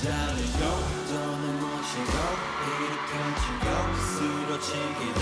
달리고 또 넘어지고 일으켜지고 쓰러지기도